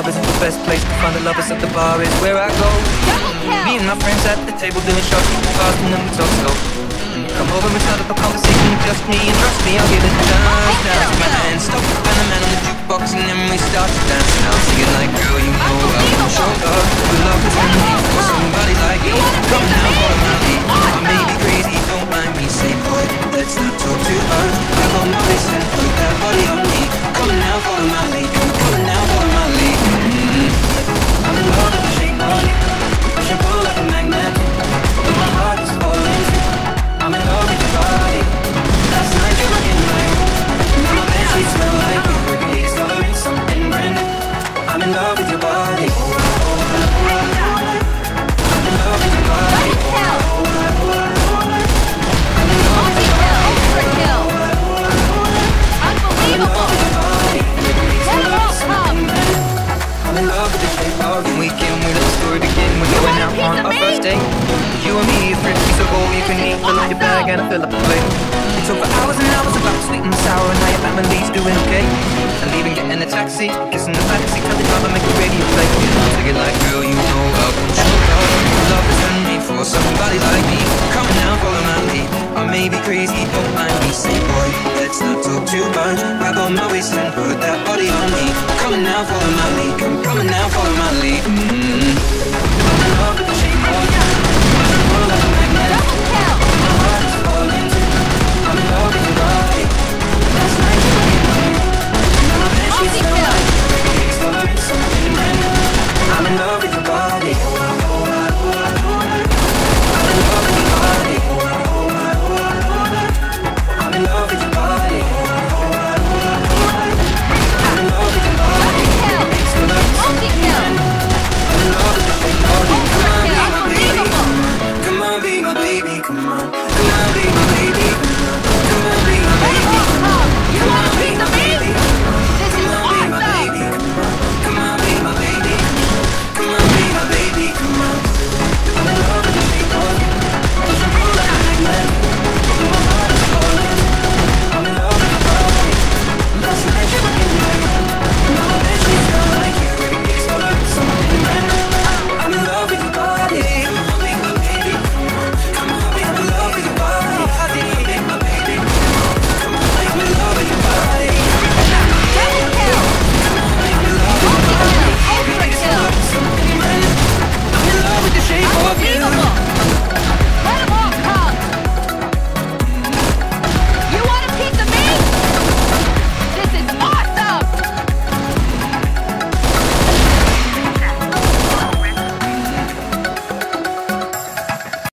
find the lovers at the bar is where I go. Me and my friends at the table doing shots, fast and then we talk slow. Come over and start up a conversation, just me and trust me, I'll give it a chance. Now it's my hand, stop, and the man on the jukebox, and then we start to dance. Now I'm singing like, girl, you know I won't show up. Love is in love Fill up your bag and fill up the plate. We talk for hours and hours about sweet and sour and how your family's doing okay. And leaving, getting a taxi, kissing the backseat, tell the driver make the radio play. Singing like, girl, you know I won't show up. Love is handmade for somebody like me. Come now, follow my lead. I may be crazy, don't mind me. Say, boy, let's not talk too much. Grab on my waist and put that body on me. Come now, follow my lead. come on, and I'll be